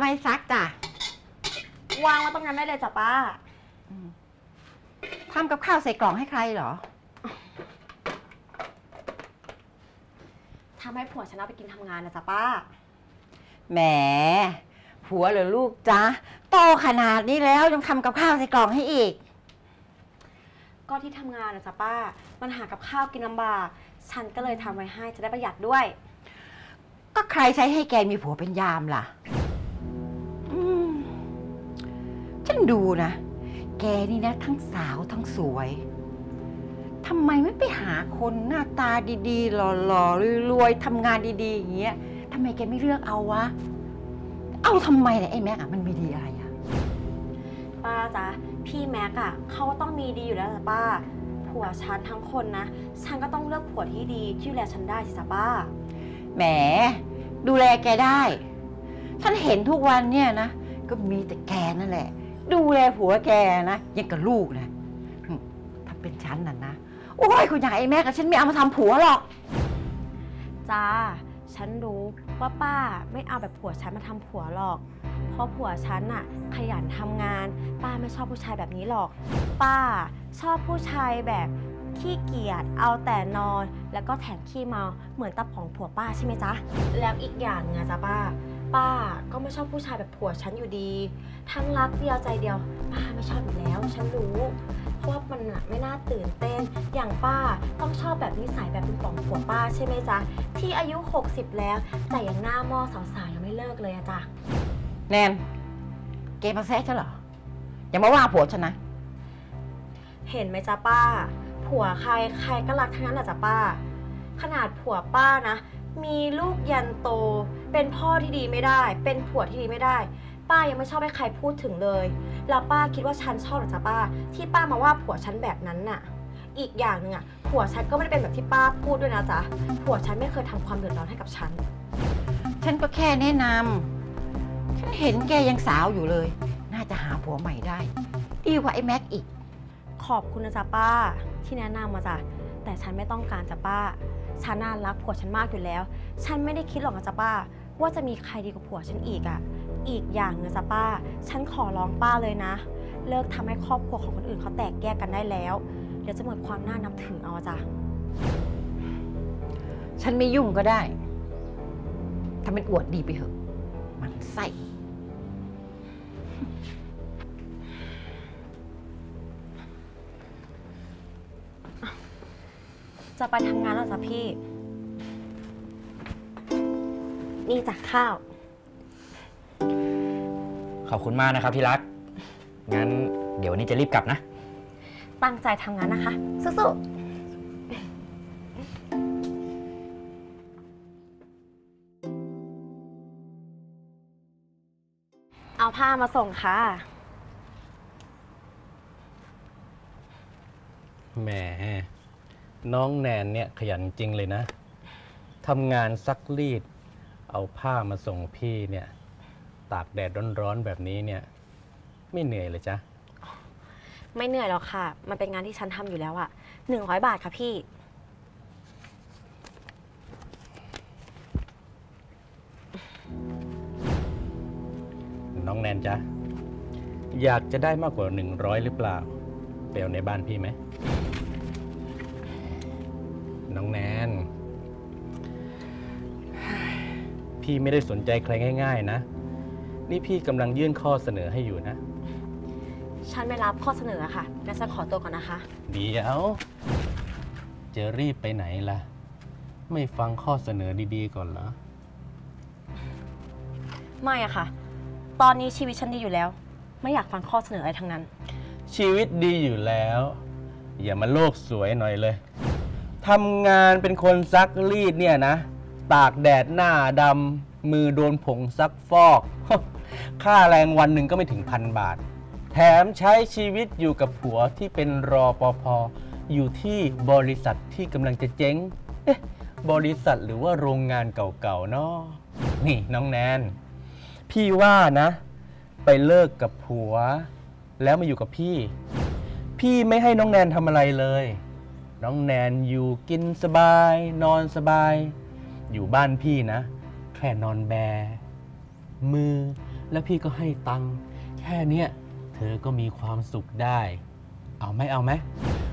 ไม่ซักจ้ะ วางไว้ตรงนั้นได้เลยจ้ะป้า ทำกับข้าวใส่กล่องให้ใครเหรอ ทำให้ผัวฉันเอาไปกินทำงานนะจ๊ะป้า แหม ผัวเหรือลูกจ๊ะ โตขนาดนี้แล้วยังทำกับข้าวใส่กล่องให้อีก ก็ที่ทำงานนะจ๊ะป้า มันหากับข้าวกินลำบาก ฉันก็เลยทำไว้ให้จะได้ประหยัดด้วย ก็ใครใช้ให้แกมีผัวเป็นยามล่ะ ฉันดูนะ แกนี่นะทั้งสาวทั้งสวย ทำไมไม่ไปหาคนหน้าตาดีๆ หล่อๆ รวยๆทำงานดีๆ อย่างเงี้ยทำไมแกไม่เลือกเอาวะ เอาทำไมเนี่ยไอ้แม็กอะมันมีดีอะไรอะป้าจ๊ะพี่แม็กอะเขาก็ต้องมีดีอยู่แล้วจ้ะป้า ผัวฉันทั้งคนนะ ฉันก็ต้องเลือกผัวที่ดีที่ดูแลฉันได้สิจ้ะป้า แหม ดูแลแกได้ ฉันเห็นทุกวันเนี่ยนะ ก็มีแต่แกนั่นแหละ ดูแลผัวแกนะยังกับลูกนะหึถ้าเป็นฉันน่ะนะ โอ้ยคุณอย่างไอ้แม่กับฉันไม่เอามาทำผัวหรอก จ้า ฉันรู้ว่าป้าไม่เอาแบบผัวฉันมาทำผัวหรอก เพราะผัวฉันน่ะ ขยันทำงาน ป้าไม่ชอบผู้ชายแบบนี้หรอก ป้าชอบผู้ชายแบบขี้เกียจเอาแต่นอน แล้วก็แถมขี้เมาเหมือนตาของผัวป้าใช่ไหมจ๊ะ แล้วอีกอย่างนึงอะจ๊ะป้า ป้าก็ไม่ชอบผู้ชายแบบผัวฉันอยู่ดี ทั้งรักเดียวใจเดียว ป้าไม่ชอบอยู่แล้ว ฉันรู้ เพราะว่ามันน่ะไม่น่าตื่นเต้น อย่างป้าต้องชอบแบบนิสัยแบบเป็นป๋องผัวป้าใช่ไหมจ๊ะ ที่อายุ 60 แล้ว แต่ยังหน้าหม้อสาวๆยังไม่เลิกเลยอะจ้ะแนนแกมาแซะฉันเหรอ อย่ามาว่าผัวฉันนะ เห็นไหมจ๊ะป้า ผัวใครใครก็รักทั้งนั้นแหละจ๊ะป้า ขนาดผัวป้านะ มีลูกยันโต เป็นพ่อที่ดีไม่ได้ เป็นผัวที่ดีไม่ได้ ป้ายังไม่ชอบให้ใครพูดถึงเลย แล้วป้าคิดว่าฉันชอบเหรอจ๊ะป้า ที่ป้ามาว่าผัวฉันแบบนั้นน่ะ อีกอย่างหนึ่งอะผัวฉันก็ไม่ได้เป็นแบบที่ป้าพูดด้วยนะจ๊ะ ผัวฉันไม่เคยทำความเดือดร้อนให้กับฉัน ฉันก็แค่แนะนำฉันเห็นแกยังสาวอยู่เลย น่าจะหาผัวใหม่ได้ ดีกว่าไอ้แม็กอีก ขอบคุณนะจ๊ะป้า ที่แนะนำมาจ้ะ แต่ฉันไม่ต้องการจ้ะป้าฉันน่ารักผัวฉันมากอยู่แล้ว ฉันไม่ได้คิดหรอกนะจ๊ะป้า ว่าจะมีใครดีกว่าผัวฉันอีกอะ่ะ อีกอย่างนะจ๊ะป้า ฉันขอร้องป้าเลยนะ เลิกทำให้ครอบครัวของคนอื่นเขาแตกแยกกันได้แล้ว เดี๋ยวจะหมดความน่านับถือเอาอะจ้ะ ฉันไม่ยุ่งก็ได้ทำเป็นอวดดีไปเถอะ มันไส้จะไปทำงานแล้วจ้ะพี่ นี่จ้ะข้าว ขอบคุณมากนะครับที่รัก งั้นเดี๋ยววันนี้จะรีบกลับนะ ตั้งใจทำงานนะคะ สู้ๆเอาผ้ามาส่งค่ะ แหม น้องแนนเนี่ยขยันจริงเลยนะ ทำงานซักรีด เอาผ้ามาส่งพี่เนี่ย ตากแดดร้อนๆแบบนี้เนี่ย ไม่เหนื่อยเลยจ๊ะ ไม่เหนื่อยหรอกค่ะ มันเป็นงานที่ฉันทำอยู่แล้วอะหนึ่งร้อยบาทค่ะพี่ น้องแนนจ๊ะ อยากจะได้มากกว่า 100 หรือเปล่าไปเอาในบ้านพี่ไหม น้องแนน พี่ไม่ได้สนใจใครง่าย ๆ นะ นี่พี่กำลังยื่นข้อเสนอให้อยู่นะ ฉันไม่รับข้อเสนอค่ะงั้นฉันขอตัวก่อนนะคะ เดี๋ยว จะรีบไปไหนล่ะ ไม่ฟังข้อเสนอดีๆก่อนเหรอ ไม่อะค่ะ ตอนนี้ชีวิตฉันดีอยู่แล้ว ไม่อยากฟังข้อเสนออะไรทั้งนั้น ชีวิตดีอยู่แล้ว อย่ามาโลกสวยหน่อยเลยทำงานเป็นคนซักรีดเนี่ยนะ ตากแดดหน้าดำมือโดนผงซักฟอก ค่าแรงวันหนึ่งก็ไม่ถึงพันบาท แถมใช้ชีวิตอยู่กับผัวที่เป็นรอปภอยู่ที่บริษัทที่กำลังจะเจ๊งเอ๊ะบริษัทหรือว่าโรงงานเก่าๆเนาะนี่น้องแนน พี่ว่านะ ไปเลิกกับผัว แล้วมาอยู่กับพี่ พี่ไม่ให้น้องแนนทำอะไรเลย น้องแนนอยู่กินสบาย นอนสบาย อยู่บ้านพี่นะ แค่นอนแบ มือ แล้วพี่ก็ให้ตังค์แค่เนี้ยเธอก็มีความสุขได้ เอาไหมเอาไหม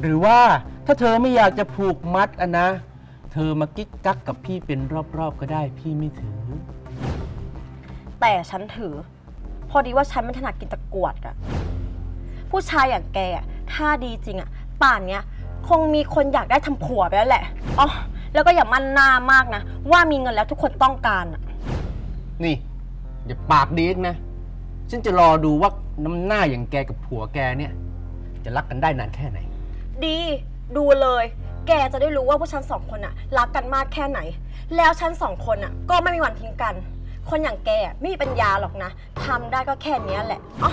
หรือว่าถ้าเธอไม่อยากจะผูกมัดอะนะ เธอมากิ๊กกักกับพี่เป็นรอบๆก็ได้พี่ไม่ถือ แต่ฉันถือ พอดีว่าฉันไม่ถนัดกินตะกรวดอะผู้ชายอย่างแกอะถ้าดีจริงอะป่านเนี้ยคงมีคนอยากได้ทำผัวไปแล้วแหละอ๋อ แล้วก็อย่ามั่นหน้ามากนะ ว่ามีเงินแล้วทุกคนต้องการอะนี่อย่าปากดีกนะ ฉันจะรอดูว่าน้ำหน้าอย่างแกกับผัวแกเนี่ย จะรักกันได้นานแค่ไหน ดีดูเลย แกจะได้รู้ว่าพวกฉันสองคนอะรักกันมากแค่ไหน แล้วฉันสองคนอะก็ไม่มีวันทิ้งกัน คนอย่างแกอะไม่มีปัญญาหรอกนะทำได้ก็แค่เนี้ยแหละอ๋อ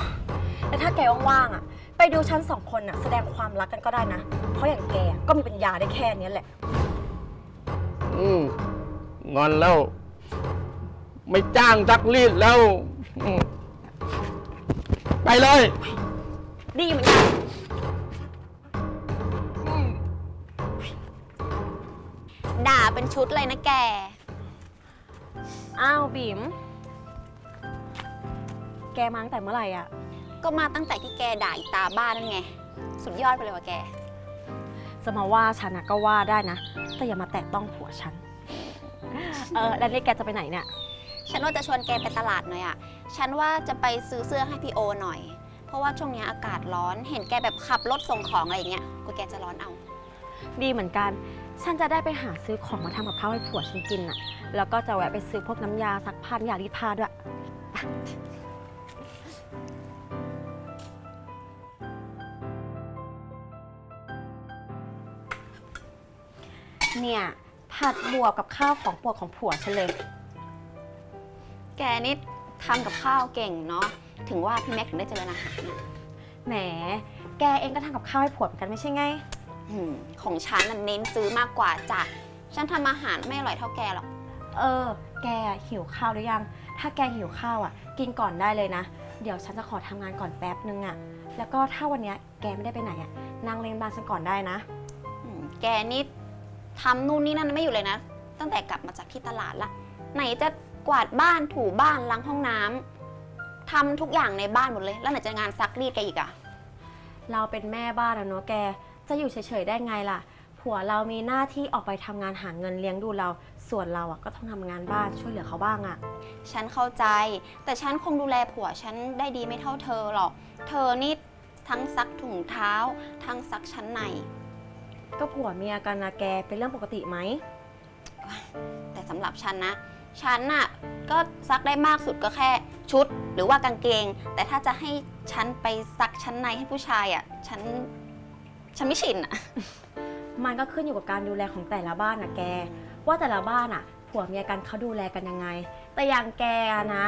แล้วถ้าแกว่างๆอะไปดูฉันสองคนอะแสดงความรักกันก็ได้นะ เพราะอย่างแกก็มีปัญญาได้แค่เนี้ยแหละ อืมงอนแล้ว ไม่จ้างซักรีดแล้วอืมไปเลย ดีเหมือนกัน ด่าเป็นชุดเลยนะแก อ้าวบิ๋มแกมาตั้งแต่เมื่อไหร่อะก็มาตั้งแต่ที่แกด่าอีตาบ้านนั่นไง สุดยอดไปเลยว่ะแก จะมาว่าฉันนะก็ว่าได้นะ แต่อย่ามาแตะต้องผัวฉัน เออแล้วนี่แกจะไปไหนเนี่ย ฉันว่าจะชวนแกไปตลาดหน่อยอะฉันว่าจะไปซื้อเสื้อให้พี่โอหน่อย เพราะว่าช่วงนี้อากาศร้อน เห็นแกแบบขับรถส่งของอะไรอย่างเงี้ยกลัวแกจะร้อนเอา ดีเหมือนกัน ฉันจะได้ไปหาซื้อของมาทำกับข้าวให้ผัวฉันกินน่ะแล้วก็จะแวะไปซื้อพวกน้ำยาซักผ้าน้ำยารีดผ้าด้วย เนี่ย ผัดบวกกับข้าวของโปวดของผัวฉันเลย แกนี่ทำกับข้าวเก่งเนาะ ถึงว่าพี่แม็กถึงได้เจริญอาหารน่ะแหม แกเองก็ทำกับข้าวให้ผัวเหมือนกันไม่ใช่ไงหืมของฉันน่ะเน้นซื้อมากกว่าจ้ะ ฉันทำอาหารไม่อร่อยเท่าแกหรอก เออ แกหิวข้าวหรือยัง ถ้าแกหิวข้าวอะ กินก่อนได้เลยนะ เดี๋ยวฉันจะขอทำงานก่อนแป๊บนึงอะ แล้วก็ถ้าวันเนี้ยแกไม่ได้ไปไหนอะนั่งเล่นบ้านฉันก่อนได้นะ อืมแกนี่ ทำนู่นนี่นั่นไม่อยู่เลยนะ ตั้งแต่กลับมาจากที่ตลาดละ ไหนจะกวาดบ้านถูบ้านล้างห้องน้ำทำทุกอย่างในบ้านหมดเลย แล้วไหนจะงานซักรีดแกอีกอะเราเป็นแม่บ้านอะเนาะแก จะอยู่เฉยๆได้ไงล่ะ ผัวเรามีหน้าที่ออกไปทำงานหาเงินเลี้ยงดูเรา ส่วนเราอะก็ต้องทำงานบ้านช่วยเหลือเขาบ้างอะฉันเข้าใจ แต่ฉันคงดูแลผัวฉันได้ดีไม่เท่าเธอหรอก เธอนี่ทั้งซักถุงเท้า ทั้งซักชั้นใน ก็ผัวเมียกันนะแกเป็นเรื่องปกติไหม แต่สำหรับฉันนะ ฉันน่ะก็ซักได้มากสุดก็แค่ชุดหรือว่ากางเกง แต่ถ้าจะให้ฉันไปซักชั้นในให้ผู้ชายอะ่ะฉันฉันไม่ชินอะ มันก็ขึ้นอยู่กับการดูแลของแต่ละบ้านนะแก ว่าแต่ละบ้านอะ ผัวเมียกันเขาดูแลกันยังไง แต่อย่างแกอะนะ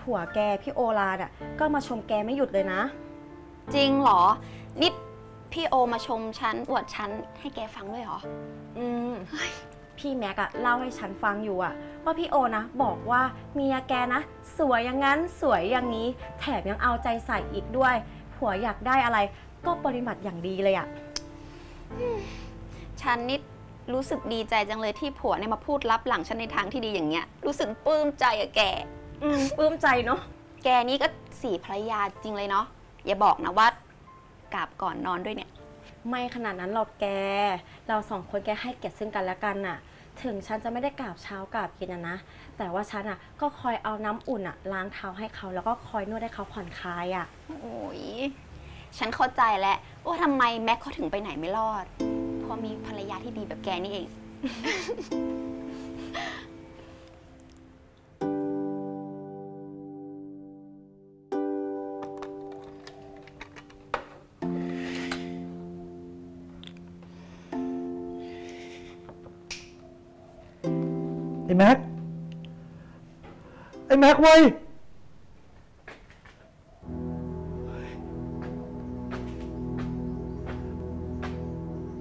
ผัวแกพี่โอลาดอะก็มาชมแกไม่หยุดเลยนะ จริงเหรอนี่ พี่โอมาชมฉันอวดฉันให้แกฟังด้วยเหรอ อืมพี่แม็กอะเล่าให้ฉันฟังอยู่อะว่าพี่โอนะบอกว่าเมียแกนะ สวยอย่างนั้นสวยอย่างนี้ แถมยังเอาใจใส่อีกด้วย ผัวอยากได้อะไร ก็ปริมาตรอย่างดีเลยอะฉันนี่รู้สึกดีใจจังเลยที่ผัวเนี่ยมาพูดรับหลังฉันในทางที่ดีอย่างเงี้ย รู้สึกปลื้มใจอะแก อืมปลื้มใจเนาะแกนี่ก็สี่ภรรยาจริงเลยเนาะอย่าบอกนะว่า กราบก่อนนอนด้วยเนี่ย ไม่ขนาดนั้นหรอกแก เราสองคนแกให้เกียรติซึ่งกันและกันน่ะ ถึงฉันจะไม่ได้กราบเช้ากราบเย็นนะนะ แต่ว่าฉันอะก็คอยเอาน้ำอุ่นอะล้างเท้าให้เขาแล้วก็คอยนวดให้เขาผ่อนคลายอะโอ้ย ฉันเข้าใจแล้วว่าทำไมแม็กเขาถึงไปไหนไม่รอด เพราะมีภรรยาที่ดีแบบแกนี่เอง กเว้ย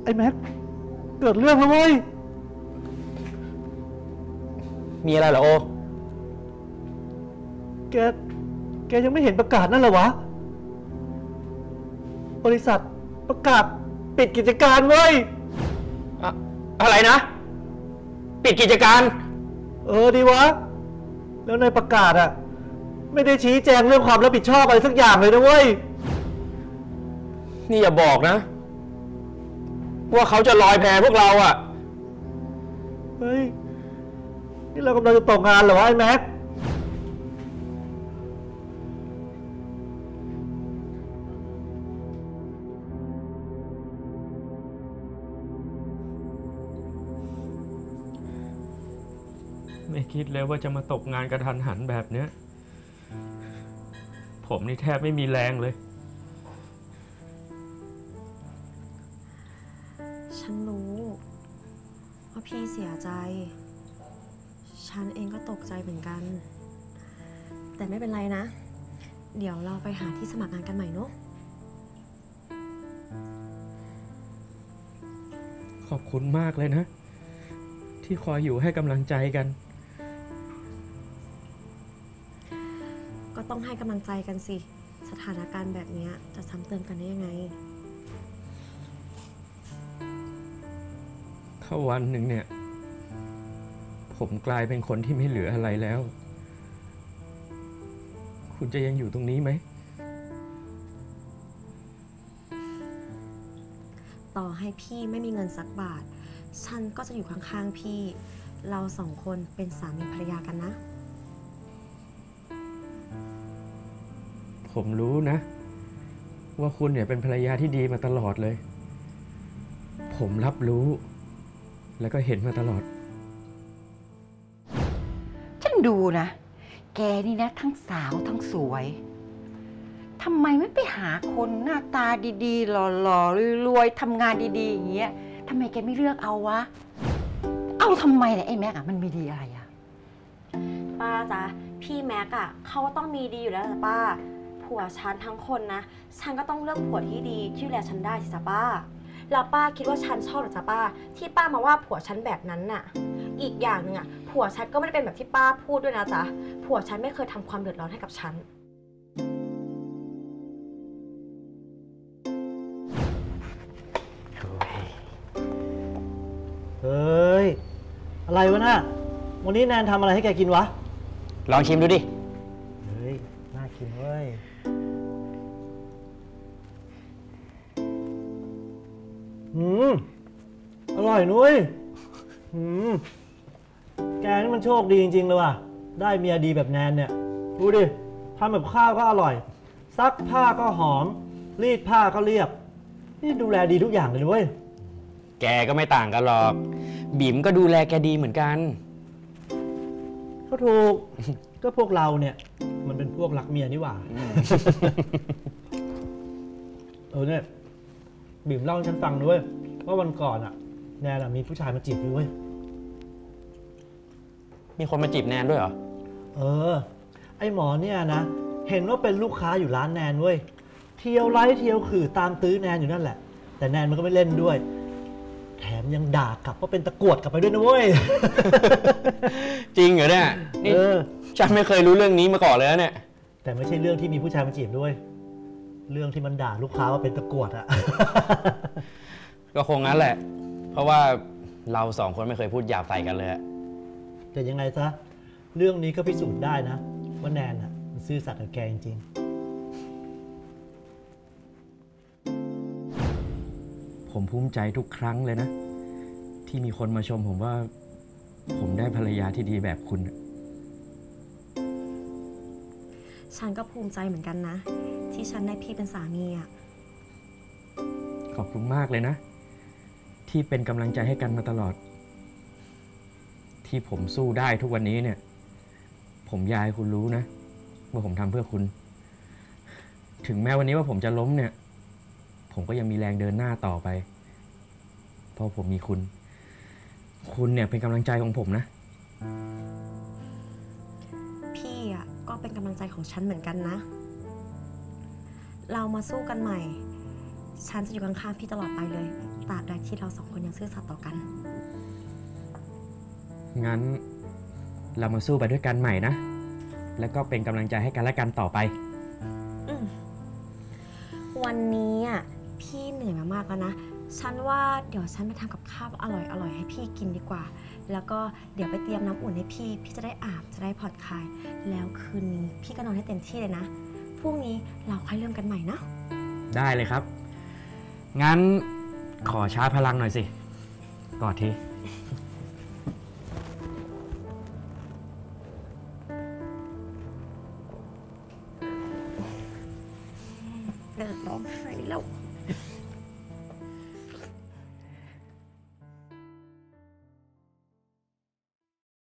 ไอ้แม็กเกิดเรื่องแล้วเว้ยมีอะไรเหรอโอ แก แกยังไม่เห็นประกาศนั่นเหรอวะ บริษัทประกาศปิดกิจการเว้ย อะอะไรนะ ปิดกิจการ เออดีวะ แล้วในประกาศอะไม่ได้ชี้แจงเรื่องความรับผิดชอบอะไรสักอย่างเลยนะเว้ย นี่อย่าบอกนะ ว่าเขาจะลอยแพพวกเราอะเฮ้ย นี่เรากำลังจะตกงานเหรอวะไอ้แม็ก คิดเลยว่าจะมาตกงานกระทันหันแบบเนี้ย ผมนี่แทบไม่มีแรงเลย ฉันรู้ว่าพี่เสียใจ ฉันเองก็ตกใจเหมือนกัน แต่ไม่เป็นไรนะ เดี๋ยวเราไปหาที่สมัครงานกันใหม่เนอะขอบคุณมากเลยนะ ที่คอยอยู่ให้กำลังใจกัน ก็ต้องให้กำลังใจกันสิ สถานการณ์แบบเนี้ยจะซ้ำเติมกันได้ยังไง ถ้าวันหนึ่งเนี่ย ผมกลายเป็นคนที่ไม่เหลืออะไรแล้ว คุณจะยังอยู่ตรงนี้ไหม ต่อให้พี่ไม่มีเงินสักบาท ฉันก็จะอยู่ข้างๆพี่ เราสองคนเป็นสามีภรรยากันนะ ผมรู้นะ ว่าคุณเนี่ยเป็นภรรยาที่ดีมาตลอดเลย ผมรับรู้ แล้วก็เห็นมาตลอด ฉันดูนะ แกนี่นะ ทั้งสาวทั้งสวยทำไมไม่ไปหาคนหน้าตาดีๆ หล่อๆรวยๆทำงานดีๆ อย่างเงี้ยทำไมแกไม่เลือกเอาวะ เอาทำไมเนี่ยไอ้แม็กอะมันมีดีอะไรอะป้าจ๊ะพี่แม็กอะเขาก็ต้องมีดีอยู่แล้วจ้ะป้า ผัวฉันทั้งคนนะ ฉันก็ต้องเลือกผัวที่ดีที่ดูแลฉันได้สิจ้ะป้า แล้วป้าคิดว่าฉันชอบหรือจ้ะป้า ที่ป้ามาว่าผัวฉันแบบนั้นน่ะ อีกอย่างหนึ่งอะผัวฉันก็ไม่ได้เป็นแบบที่ป้าพูดด้วยนะจ๊ะ ผัวฉันไม่เคยทำความเดือดร้อนให้กับฉัน เฮ้ย อะไรวะน่ะวันนี้แนนทำอะไรให้แกกินวะ ลองชิมดูดิ เฮ้ย น่ากินเว้ย อืมอร่อยนุ้ยอืมแกนี่มันโชคดีจริง ๆ เลยว่ะ ได้เมียดีแบบแนนเนี่ย ดูดิทำแบบข้าวก็อร่อย ซักผ้าก็หอม รีดผ้าก็เรียบ นี่ดูแลดีทุกอย่างเลยเว้ย แกก็ไม่ต่างกันหรอก บิ๋มก็ดูแลแกดีเหมือนกัน ก็ถูก ก็พวกเราเนี่ย มันเป็นพวกรักเมียนี่หว่า เออเนี่ย บิ่มเล่าให้ฉันฟังด้วยว่าวันก่อนอะแนนอะมีผู้ชายมาจีบด้วยมีคนมาจีบแนนด้วยเหรอ เออ ไอหมอเนี่ยนะ เห็นว่าเป็นลูกค้าอยู่ร้านแนนเว้ย เที่ยวไล่เที่ยวขื่อตามตื้อแนนอยู่นั่นแหละ แต่แนนมันก็ไม่เล่นด้วย แถมยังด่ากลับว่าเป็นตะกรวดกลับไปด้วยนะเว้ย จริงเหรอเนี่ยนี่เออ ฉันไม่เคยรู้เรื่องนี้มาก่อนเลยนะเนี่ย แต่ไม่ใช่เรื่องที่มีผู้ชายมาจีบด้วย เรื่องที่มันด่าลูกค้าว่าเป็นตะกรวดอะก็คงงั้นแหละ เพราะว่าเราสองคนไม่เคยพูดหยาบใส่กันเลยอะแต่ยังไงซะ เรื่องนี้ก็พิสูจน์ได้นะ ว่าแนนอะมันซื่อสัตย์กับแกจริงผมภูมิใจทุกครั้งเลยนะ ที่มีคนมาชมผมว่า ผมได้ภรรยาที่ดีแบบคุณ ฉันก็ภูมิใจเหมือนกันนะ ที่ฉันได้พี่เป็นสามีอะขอบคุณมากเลยนะ ที่เป็นกำลังใจให้กันมาตลอด ที่ผมสู้ได้ทุกวันนี้เนี่ย ผมอยากให้คุณรู้นะ ว่าผมทำเพื่อคุณ ถึงแม้วันนี้ว่าผมจะล้มเนี่ย ผมก็ยังมีแรงเดินหน้าต่อไป เพราะผมมีคุณ คุณเนี่ยเป็นกำลังใจของผมนะพี่อะ ก็เป็นกำลังใจของฉันเหมือนกันนะ เรามาสู้กันใหม่ ฉันจะอยู่ข้างๆพี่ตลอดไปเลยตราบใดที่เราสองคนยังซื่อสัตย์ต่อกัน งั้นเรามาสู้ไปด้วยกันใหม่นะ แล้วก็เป็นกำลังใจให้กันและกันต่อไป วันนี้อะพี่เหนื่อยมามากแล้วนะ ฉันว่าเดี๋ยวฉันไปทำกับข้าวอร่อยอร่อยให้พี่กินดีกว่า แล้วก็เดี๋ยวไปเตรียมน้ำอุ่นให้พี่ พี่จะได้อาบจะได้ผ่อนคลาย แล้วคืนนี้พี่ก็นอนให้เต็มที่เลยนะ พรุ่งนี้เราค่อยเริ่มกันใหม่นะ ได้เลยครับ งั้นขอชาร์จพลังหน่อยสิ กอดที